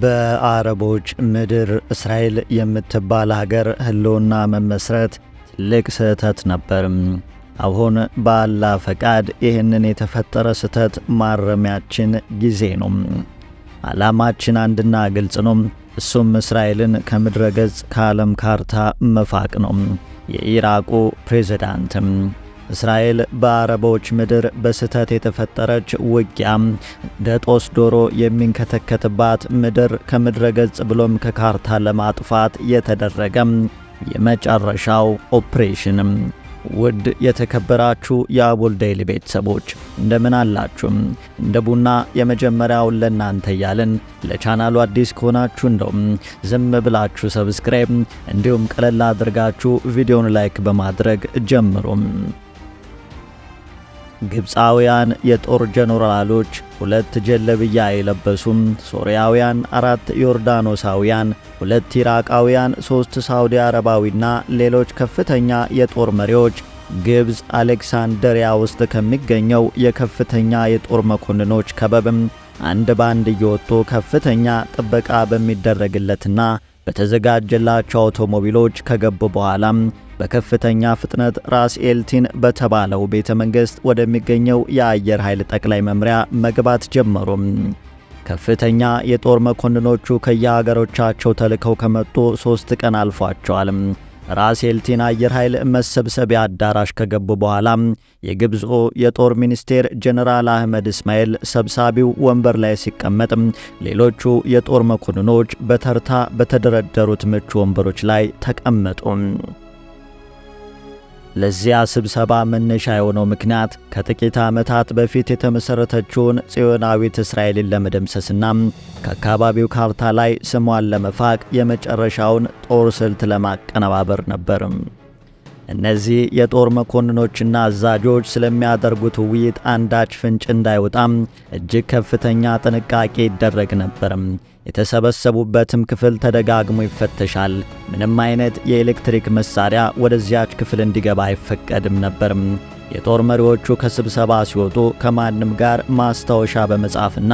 በአረቦች ምድር እስራኤል የምትባል ሀገር ሕልውና መመስረት ትልቅ ስህተት ነበር። አሁን በአላህ ፈቃድ ይህንን የተፈጠረ ስህተት ማረሚያችን ጊዜ ነው። ዓላማችን አንድና ግልጽ ነው። እሱም እስራኤልን ከምድረ ገጽ ከዓለም ካርታ መፋቅ ነው። የኢራቁ ፕሬዝዳንትም እስራኤል በአረቦች ምድር በስህተት የተፈጠረች ውጊያም እንደ ጦስ ዶሮ የሚንከተከትባት ምድር ከምድረ ገጽ ብሎም ከካርታ ለማጥፋት የተደረገም የመጨረሻው ኦፕሬሽንም። ውድ የተከበራችሁ የአቦል ዴይሊ ቤተሰቦች እንደምን አላችሁም? እንደ ቡና የመጀመሪያውን ለእናንተ እያልን ለቻናሉ አዲስ ከሆናችሁ እንደውም ዝም ብላችሁ subscribe እንዲሁም ቀለል አድርጋችሁ ቪዲዮን like በማድረግ ጀምሩም። ግብፃውያን የጦር ጀኔራሎች ሁለት ጀለብያ የለበሱም፣ ሶርያውያን አራት ዮርዳኖሳውያን፣ ሁለት ኢራቃውያን፣ ሦስት ሳውዲ አረባዊና ሌሎች ከፍተኛ የጦር መሪዎች። ግብፅ አሌክሳንደሪያ ውስጥ ከሚገኘው የከፍተኛ የጦር መኮንኖች ከበብም አንድ ባንድ እየወጡ ከፍተኛ ጥበቃ በሚደረግለትና በተዘጋጀላቸው አውቶሞቢሎች ከገቡ በኋላም በከፍተኛ ፍጥነት ራስ ኤልቲን በተባለው ቤተ መንግሥት ወደሚገኘው የአየር ኃይል ጠቅላይ መምሪያ መግባት ጀመሩም። ከፍተኛ የጦር መኮንኖቹ ከየሀገሮቻቸው ተልከው ከመጡ ሦስት ቀን አልፏቸዋል። ራስ ኤልቲን አየር ኃይል መሰብሰቢያ አዳራሽ ከገቡ በኋላ የግብፁ የጦር ሚኒስቴር ጀነራል አህመድ እስማኤል ሰብሳቢው ወንበር ላይ ሲቀመጥ፣ ሌሎቹ የጦር መኮንኖች በተርታ በተደረደሩት ምቹ ወንበሮች ላይ ተቀመጡ። ለዚያ ስብሰባ መነሻ የሆነው ምክንያት ከጥቂት ዓመታት በፊት የተመሠረተችውን ጽዮናዊት እስራኤልን ለመደምሰስና ከአካባቢው ካርታ ላይ ስሟን ለመፋቅ የመጨረሻውን ጦር ስልት ለማቀነባበር ነበር። እነዚህ የጦር መኮንኖችና አዛዦች ስለሚያደርጉት ውይይት አንዳች ፍንጭ እንዳይወጣም እጅግ ከፍተኛ ጥንቃቄ ይደረግ ነበር። የተሰበሰቡበትም ክፍል ተደጋግሞ ይፈተሻል። ምንም አይነት የኤሌክትሪክ መሳሪያ ወደዚያች ክፍል እንዲገባ አይፈቀድም ነበር። የጦር መሪዎቹ ከስብሰባ ሲወጡ ከማንም ጋር ማስታወሻ በመጻፍና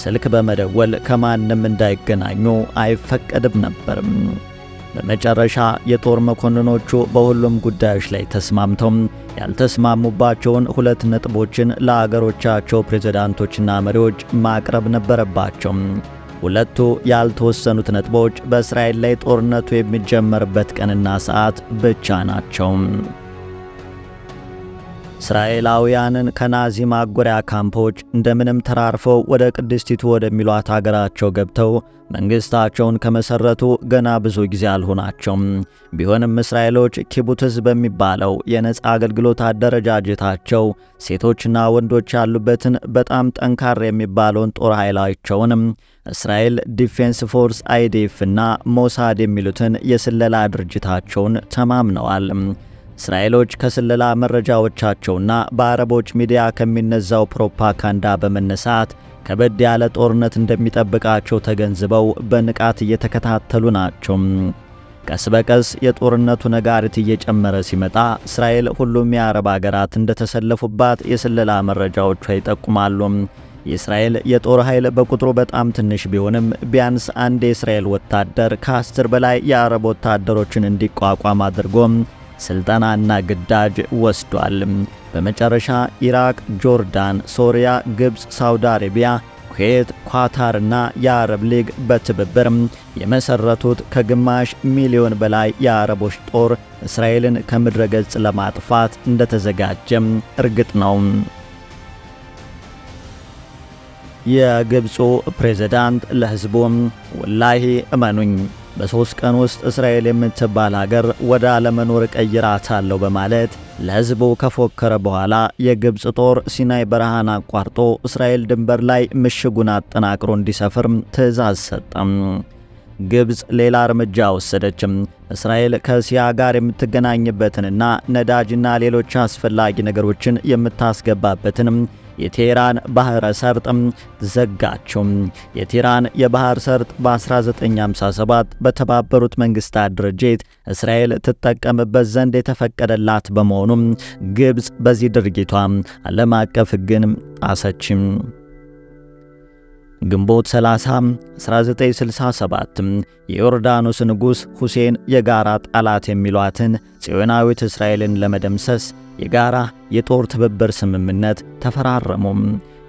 ስልክ በመደወል ከማንም እንዳይገናኙ አይፈቀድም ነበር። በመጨረሻ የጦር መኮንኖቹ በሁሉም ጉዳዮች ላይ ተስማምተው ያልተስማሙባቸውን ሁለት ነጥቦችን ለአገሮቻቸው ፕሬዝዳንቶችና መሪዎች ማቅረብ ነበረባቸው። ሁለቱ ያልተወሰኑት ነጥቦች በእስራኤል ላይ ጦርነቱ የሚጀመርበት ቀንና ሰዓት ብቻ ናቸው። እስራኤላውያንን ከናዚ ማጎሪያ ካምፖች እንደምንም ተራርፈው ወደ ቅድስቲቱ ወደሚሏት አገራቸው ገብተው መንግሥታቸውን ከመሠረቱ ገና ብዙ ጊዜ አልሆናቸውም። ቢሆንም እስራኤሎች ኪቡትዝ በሚባለው የነፃ አገልግሎት አደረጃጀታቸው ሴቶችና ወንዶች ያሉበትን በጣም ጠንካራ የሚባለውን ጦር ኃይላቸውንም Israel Defense Force IDF እና ሞሳድ የሚሉትን የስለላ ድርጅታቸውን ተማምነዋል። እስራኤሎች ከስለላ መረጃዎቻቸውና በአረቦች ሚዲያ ከሚነዛው ፕሮፓጋንዳ በመነሳት ከበድ ያለ ጦርነት እንደሚጠብቃቸው ተገንዝበው በንቃት እየተከታተሉ ናቸው። ቀስ በቀስ የጦርነቱ ነጋሪት እየጨመረ ሲመጣ እስራኤል ሁሉም የአረብ አገራት እንደተሰለፉባት የስለላ መረጃዎቿ ይጠቁማሉ። የእስራኤል የጦር ኃይል በቁጥሩ በጣም ትንሽ ቢሆንም ቢያንስ አንድ የእስራኤል ወታደር ከአስር በላይ የአረብ ወታደሮችን እንዲቋቋም አድርጎም ስልጠናና ግዳጅ ወስዷል። በመጨረሻ ኢራቅ፣ ጆርዳን፣ ሶሪያ፣ ግብፅ፣ ሳውዲ አረቢያ፣ ኩዌት፣ ኳታርና የአረብ ሊግ በትብብር የመሰረቱት ከግማሽ ሚሊዮን በላይ የአረቦች ጦር እስራኤልን ከምድረ ገጽ ለማጥፋት እንደተዘጋጀም እርግጥ ነው። የግብፁ ፕሬዝዳንት ለሕዝቡም ወላሂ እመኑኝ በሦስት ቀን ውስጥ እስራኤል የምትባል አገር ወደ አለመኖር ቀይራታለሁ በማለት ለሕዝቡ ከፎከረ በኋላ የግብፅ ጦር ሲናይ በረሃን አቋርጦ እስራኤል ድንበር ላይ ምሽጉን አጠናክሮ እንዲሰፍር ትዕዛዝ ሰጠም። ግብፅ ሌላ እርምጃ ወሰደችም። እስራኤል ከእስያ ጋር የምትገናኝበትንና ነዳጅና ሌሎች አስፈላጊ ነገሮችን የምታስገባበትንም የቴህራን ባህረ ሰርጥም ዘጋችው። የቴህራን የባህር ሰርጥ በ1957 በተባበሩት መንግስታት ድርጅት እስራኤል ትጠቀምበት ዘንድ የተፈቀደላት በመሆኑም ግብፅ በዚህ ድርጊቷ ዓለም አቀፍ ሕግን ጣሰችም። ግንቦት 30 1967 የዮርዳኖስ ንጉሥ ሁሴን የጋራ ጠላት የሚሏትን ጽዮናዊት እስራኤልን ለመደምሰስ የጋራ የጦር ትብብር ስምምነት ተፈራረሙም።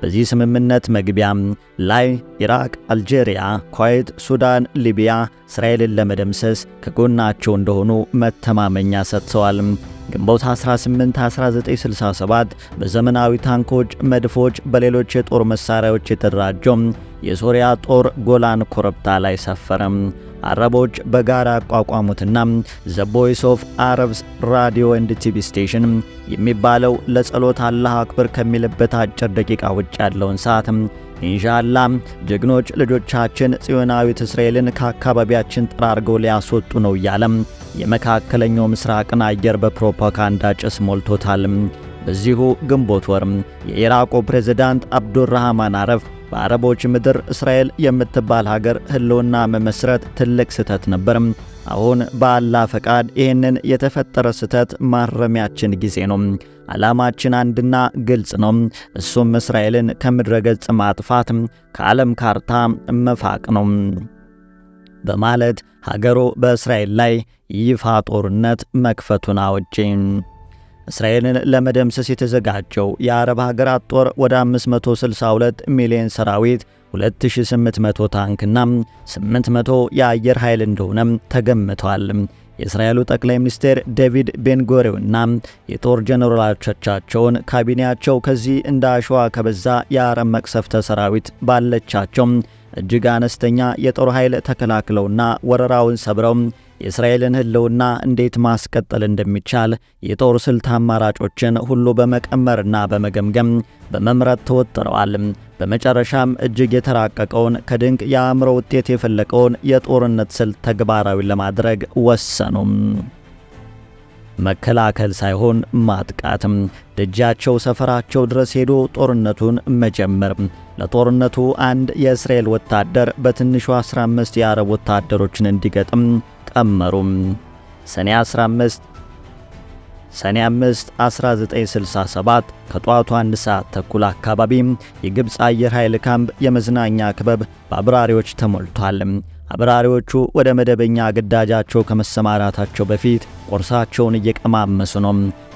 በዚህ ስምምነት መግቢያም ላይ ኢራቅ፣ አልጄሪያ፣ ኩዌት፣ ሱዳን፣ ሊቢያ እስራኤልን ለመደምሰስ ከጎናቸው እንደሆኑ መተማመኛ ሰጥተዋል። ግንቦት 18 1967 በዘመናዊ ታንኮች፣ መድፎች፣ በሌሎች የጦር መሳሪያዎች የተደራጀው የሶሪያ ጦር ጎላን ኮረብታ ላይ ሰፈረም። አረቦች በጋራ ያቋቋሙትና The Voice of Arabs Radio and TV Station የሚባለው ለጸሎት አላሁ አክበር ከሚልበት አጭር ደቂቃ ውጭ ያለውን ሰዓት ኢንሻአላ ጀግኖች ልጆቻችን ጽዮናዊት እስራኤልን ከአካባቢያችን ጠራርገው ሊያስወጡ ነው እያለም የመካከለኛው ምስራቅን አየር በፕሮፓጋንዳ ጭስ ሞልቶታል። በዚሁ ግንቦት ወር የኢራቁ ፕሬዝዳንት አብዱራህማን አረፍ በአረቦች ምድር እስራኤል የምትባል ሀገር ሕልውና መመስረት ትልቅ ስህተት ነበር። አሁን በአላህ ፈቃድ ይህንን የተፈጠረ ስህተት ማረሚያችን ጊዜ ነው። ዓላማችን አንድና ግልጽ ነው። እሱም እስራኤልን ከምድረ ገጽ ማጥፋት፣ ከዓለም ካርታ መፋቅ ነው በማለት ሀገሩ በእስራኤል ላይ ይፋ ጦርነት መክፈቱን አወጀ። እስራኤልን ለመደምሰስ የተዘጋጀው የአረብ ሀገራት ጦር ወደ 562 ሚሊዮን ሰራዊት 2800 ታንክና 800 የአየር ኃይል እንደሆነም ተገምቷል። የእስራኤሉ ጠቅላይ ሚኒስትር ዴቪድ ቤንጎሪውና የጦር ጀኔራሎቻቸውን ካቢኔያቸው ከዚህ እንደ አሸዋ ከበዛ የአረብ መቅሰፍተ ሰራዊት ባለቻቸው እጅግ አነስተኛ የጦር ኃይል ተከላክለውና ወረራውን ሰብረው የእስራኤልን ሕልውና እንዴት ማስቀጠል እንደሚቻል የጦር ስልት አማራጮችን ሁሉ በመቀመርና በመገምገም በመምረጥ ተወጥረዋል። በመጨረሻም እጅግ የተራቀቀውን ከድንቅ የአእምሮ ውጤት የፈለቀውን የጦርነት ስልት ተግባራዊ ለማድረግ ወሰኑ። መከላከል ሳይሆን ማጥቃትም፣ ደጃቸው ሰፈራቸው ድረስ ሄዶ ጦርነቱን መጀመር። ለጦርነቱ አንድ የእስራኤል ወታደር በትንሹ 15 የአረብ ወታደሮችን እንዲገጥም ቀመሩም። ሰኔ 15 ሰኔ 5 1967 ከጠዋቱ አንድ ሰዓት ተኩል አካባቢ የግብፅ አየር ኃይል ካምፕ የመዝናኛ ክበብ በአብራሪዎች ተሞልቷል። አብራሪዎቹ ወደ መደበኛ ግዳጃቸው ከመሰማራታቸው በፊት ቁርሳቸውን እየቀማመሱ ነው።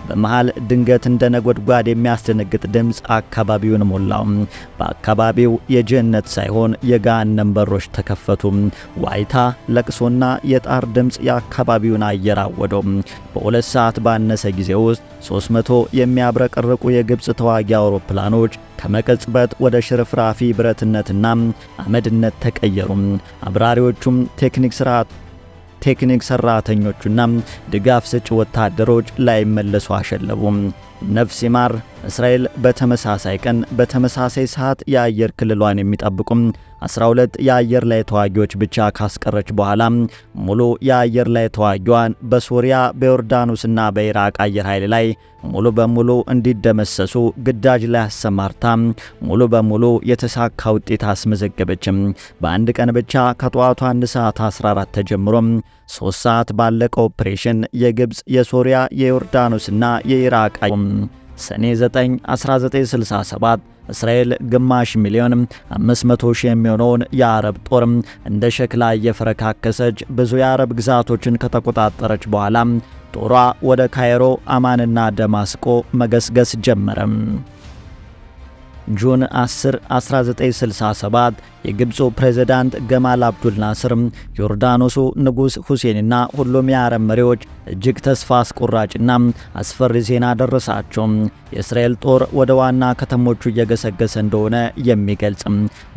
በመሃል ድንገት እንደ ነጎድጓድ የሚያስደነግጥ ድምፅ አካባቢውን ሞላው። በአካባቢው የጀነት ሳይሆን የገሃነም በሮች ተከፈቱ። ዋይታ፣ ለቅሶና የጣር ድምፅ የአካባቢውን አየር አወደው። በሁለት ሰዓት ባነሰ ጊዜ ውስጥ 300 የሚያብረቀርቁ የግብፅ ተዋጊ አውሮፕላኖች ከመቀጽበት ወደ ሽርፍራፊ ብረትነትና አመድነት ተቀየሩ። አብራሪዎቹም ቴክኒክ ስርዓት ቴክኒክ ሰራተኞቹና ድጋፍ ሰጪ ወታደሮች ላይመለሱ አሸለቡ። ነፍስ ይማር። እስራኤል በተመሳሳይ ቀን በተመሳሳይ ሰዓት የአየር ክልሏን የሚጠብቁም 12 የአየር ላይ ተዋጊዎች ብቻ ካስቀረች በኋላ ሙሉ የአየር ላይ ተዋጊዋን በሶሪያ በዮርዳኖስና በኢራቅ አየር ኃይል ላይ ሙሉ በሙሉ እንዲደመሰሱ ግዳጅ ላይ አሰማርታ ሙሉ በሙሉ የተሳካ ውጤት አስመዘገበችም። በአንድ ቀን ብቻ ከጠዋቱ 1 ሰዓት 14 ተጀምሮ 3 ሰዓት ባለቀ ኦፕሬሽን የግብፅ፣ የሶሪያ፣ የዮርዳኖስና የኢራቅ ሰኔ 9 1967 እስራኤል ግማሽ ሚሊዮን 500 ሺህ የሚሆነውን የአረብ ጦር እንደ ሸክላ እየፈረካከሰች ብዙ የአረብ ግዛቶችን ከተቆጣጠረች በኋላ ጦሯ ወደ ካይሮ፣ አማንና ደማስቆ መገስገስ ጀመረ። ጁን 10 1967 የግብፁ ፕሬዝዳንት ገማል አብዱል ናስር ዮርዳኖሱ ንጉሥ ሁሴንና ሁሉም የአረብ መሪዎች እጅግ ተስፋ አስቆራጭና አስፈሪ ዜና ደረሳቸው። የእስራኤል ጦር ወደ ዋና ከተሞቹ እየገሰገሰ እንደሆነ የሚገልጽ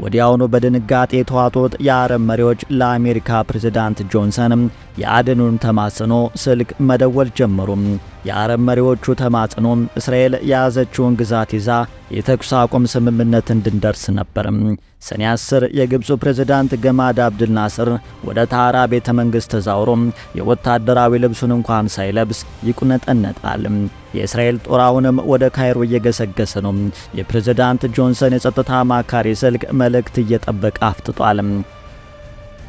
ወዲያውኑ በድንጋጤ የተዋጡት የአረብ መሪዎች ለአሜሪካ ፕሬዝዳንት ጆንሰን የአድኑን ተማጽኖ ስልክ መደወል ጀመሩ። የአረብ መሪዎቹ ተማጽኖ እስራኤል የያዘችውን ግዛት ይዛ የተኩስ አቁም ስምምነት እንድንደርስ ነበር። ሰኔ 10 የግብፁ ፕሬዝዳንት ገማድ አብድል ናስር ወደ ታራ ቤተ መንግሥት ተዛውሮ የወታደራዊ ልብሱን እንኳን ሳይለብስ ይቁነጠነጣል። የእስራኤል ጦር አሁንም ወደ ካይሮ እየገሰገሰ ነው። የፕሬዝዳንት ጆንሰን የጸጥታ አማካሪ ስልክ መልእክት እየጠበቀ አፍጥጧል።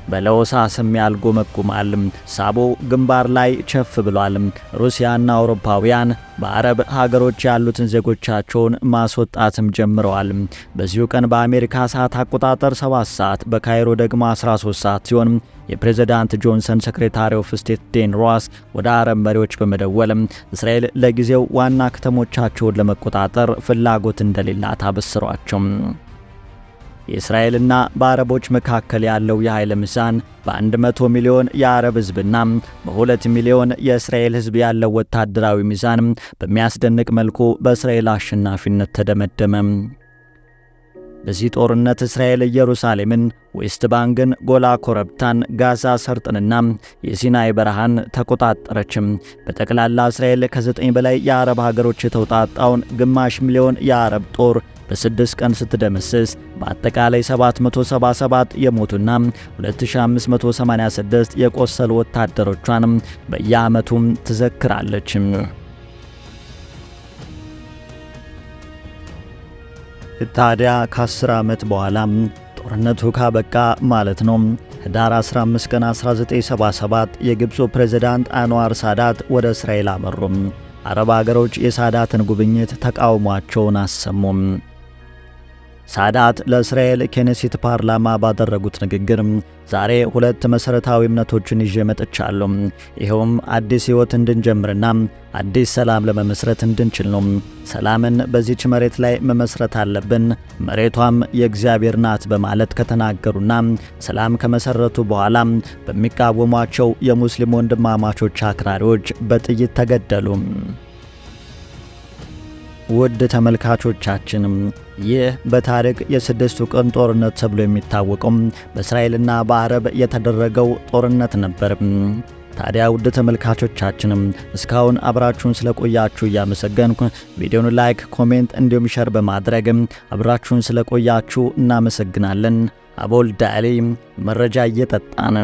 በለሆሳስም ያልጎመጉማል። ሰቡ ግንባር ላይ ቸፍ ብሏል። ሩሲያና አውሮፓውያን በአረብ ሀገሮች ያሉትን ዜጎቻቸውን ማስወጣትም ጀምረዋል። በዚሁ ቀን በአሜሪካ ሰዓት አቆጣጠር 7 ሰዓት በካይሮ ደግሞ 13 ሰዓት ሲሆን የፕሬዝዳንት ጆንሰን Secretary of State ዲን ራስክ ወደ አረብ መሪዎች በመደወል እስራኤል ለጊዜው ዋና ከተሞቻቸውን ለመቆጣጠር ፍላጎት እንደሌላት አበስሯቸው። የእስራኤልና በአረቦች መካከል ያለው የኃይል ሚዛን በ100 ሚሊዮን የአረብ ሕዝብና በ2 ሚሊዮን የእስራኤል ሕዝብ ያለው ወታደራዊ ሚዛን በሚያስደንቅ መልኩ በእስራኤል አሸናፊነት ተደመደመ። በዚህ ጦርነት እስራኤል ኢየሩሳሌምን፣ West Bank ን፣ ጎላን ኮረብታን፣ ጋዛ ሰርጥንና የሲናይ በረሃን ተቆጣጠረችም። በጠቅላላ እስራኤል ከዘጠኝ በላይ የአረብ ሀገሮች የተውጣጣውን ግማሽ ሚሊዮን የአረብ ጦር በስድስት ቀን ስትደመስስ በአጠቃላይ 777 የሞቱና 2586 የቆሰሉ ወታደሮቿን በየዓመቱም ትዘክራለች። ታዲያ ከ10 ዓመት በኋላ ጦርነቱ ካበቃ ማለት ነው ህዳር 15 ቀን 1977 የግብፁ ፕሬዝዳንት አንዋር ሳዳት ወደ እስራኤል አመሩም። አረብ አገሮች የሳዳትን ጉብኝት ተቃውሟቸውን አሰሙም። ሳዳት ለእስራኤል ኬኔሴት ፓርላማ ባደረጉት ንግግር ዛሬ ሁለት መሠረታዊ እምነቶችን ይዤ መጥቻለሁ። ይኸውም አዲስ ሕይወት እንድንጀምርና አዲስ ሰላም ለመመስረት እንድንችል ነው። ሰላምን በዚች መሬት ላይ መመስረት አለብን፣ መሬቷም የእግዚአብሔር ናት በማለት ከተናገሩና ሰላም ከመሠረቱ በኋላ በሚቃወሟቸው የሙስሊም ወንድማማቾች አክራሪዎች በጥይት ተገደሉ። ውድ ተመልካቾቻችንም ይህ በታሪክ የስድስቱ ቀን ጦርነት ተብሎ የሚታወቀው በእስራኤልና በአረብ የተደረገው ጦርነት ነበር። ታዲያ ውድ ተመልካቾቻችንም እስካሁን አብራችሁን ስለቆያችሁ እያመሰገንኩ ቪዲዮን like፣ comment እንዲሁም share በማድረግ አብራችሁን ስለቆያችሁ እናመሰግናለን። አቦል ዳሊ መረጃ እየጠጣን